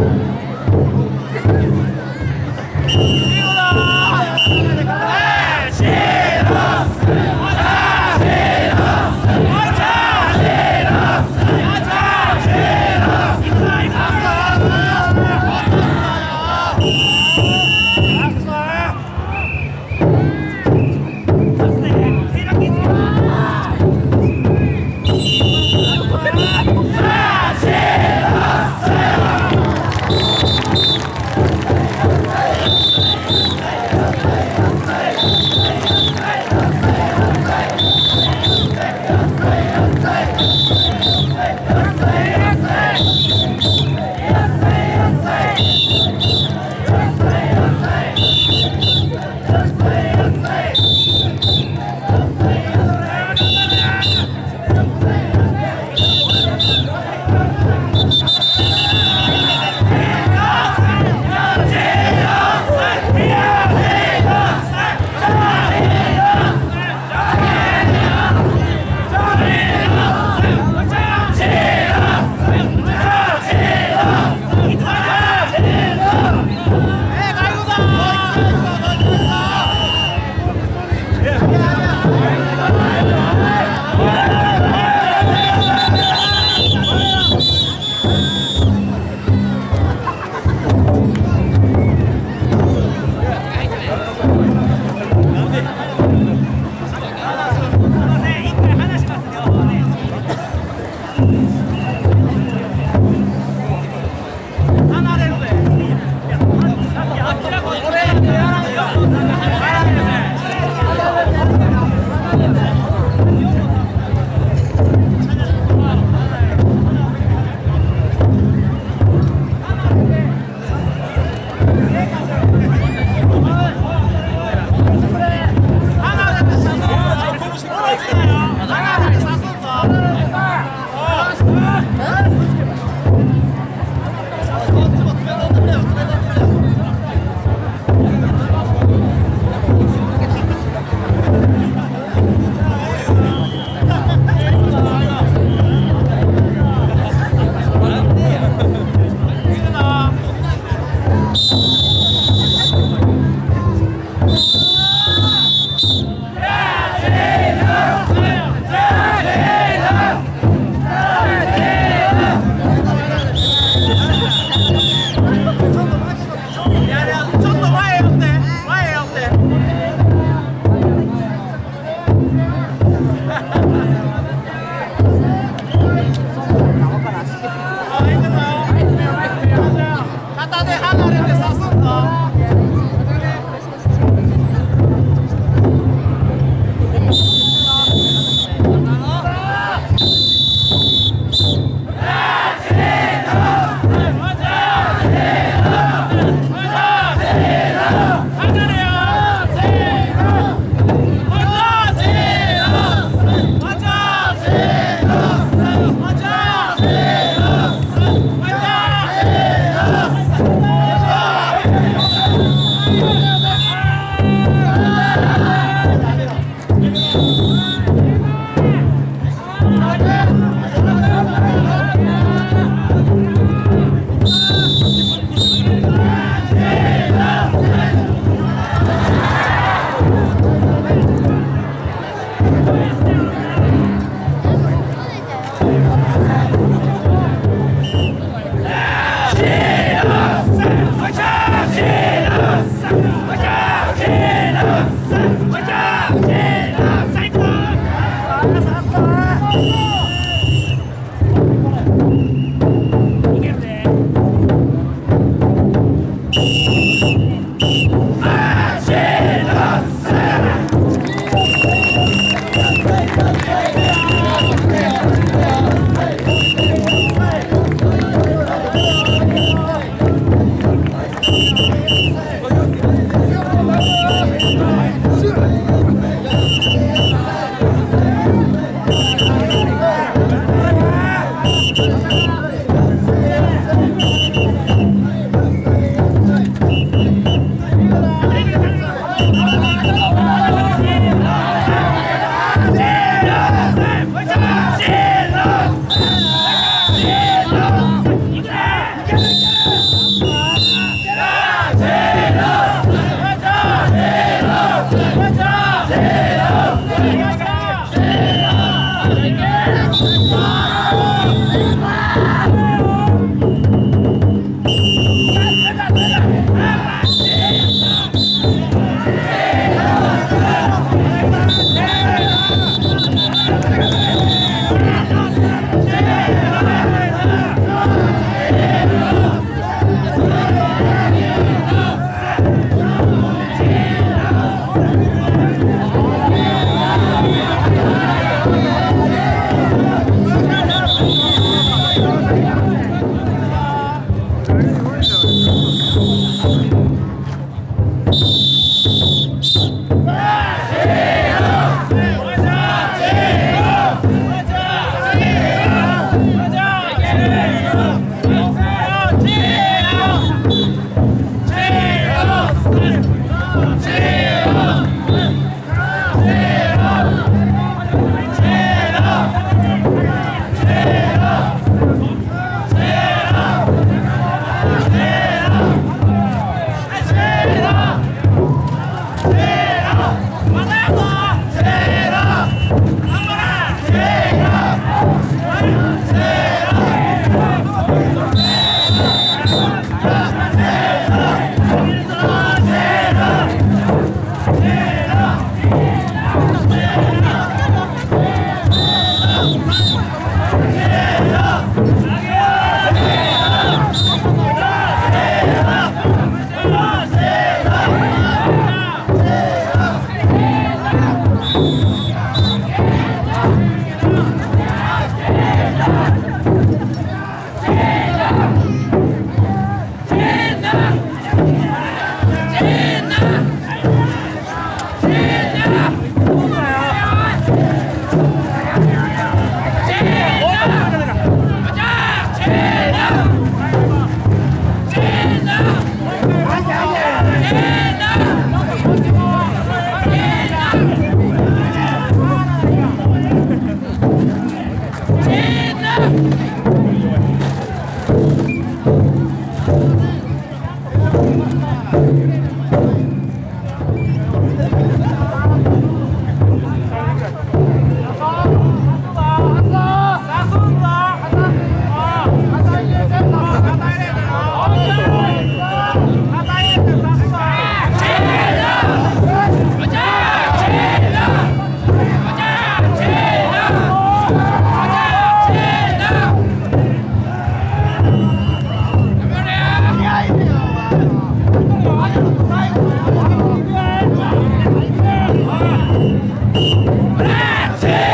tiempo. Stand up! Hallelujah. Brasil!